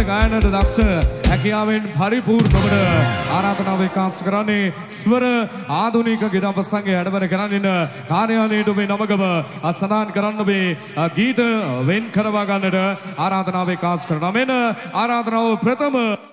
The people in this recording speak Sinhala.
ගන්නට දක්ෂ හැකියාවෙන් පරිපූර්ණ වන ආරාධනාව විකාශ කරන්නේ ස්වර ආධුනික ගීත ප්‍රසංගය හැඩවර කරන්න කාර්යාලයට මේ නමගම සඳහන් කරන්න මේ ගීත වෙන් කරවා ගන්නට ආරාධනාව විකාශ කරනවා. මෙන්න ආරාධනාව ප්‍රථම